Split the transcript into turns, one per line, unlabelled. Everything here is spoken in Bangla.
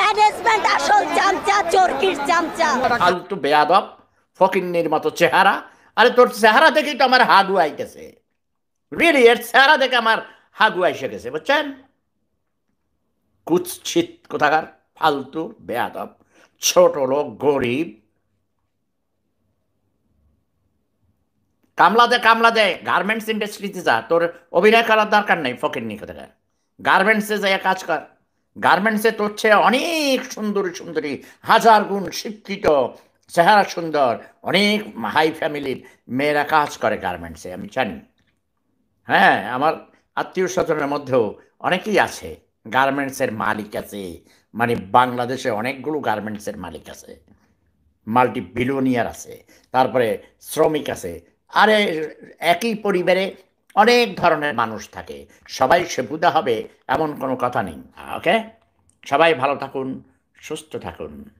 ম্যানেজমেন্ট আসল চামচা চামচা।
ফালতু বেয়াদব চেহারা। আরে তোর চেহারা দেখেই তো আমার হাগু আইতেছে। রিয়েলি এর চেহারা দেখে আমার হাগু আইসে গেছে, বুঝছেন? কুৎসিত কোথাকার, ফালতু, বেয়াদব, ছোট লোক, গরিব। কামলা দে কামলা দে গার্মেন্টস ইন্ডাস্ট্রিতে যা। তোর অভিনয় করার দরকার নেই ফকিন্নি কোথাকার গার্মেন্টসে যাই কাজ কর। গার্মেন্টসে তোর চেয়ে অনেক সুন্দরী সুন্দরী, হাজার গুণ শিক্ষিত, চেহারা সুন্দর, অনেক হাই ফ্যামিলির মেয়েরা কাজ করে গার্মেন্টসে আমি জানি। হ্যাঁ আমার আত্মীয় স্বজনের মধ্যেও অনেকেই আছে গার্মেন্টসের মালিক আছে মানে বাংলাদেশে অনেকগুলো গার্মেন্টসের মালিক আছে। মাল্টি বিলিয়নিয়ার আছে, তারপরে শ্রমিক আছে। আরে, একই পরিবারে অনেক ধরনের মানুষ থাকে। সবাই সেবুদা হবে, এমন কোনো কথা নেই। ওকে সবাই ভালো থাকুন, সুস্থ থাকুন।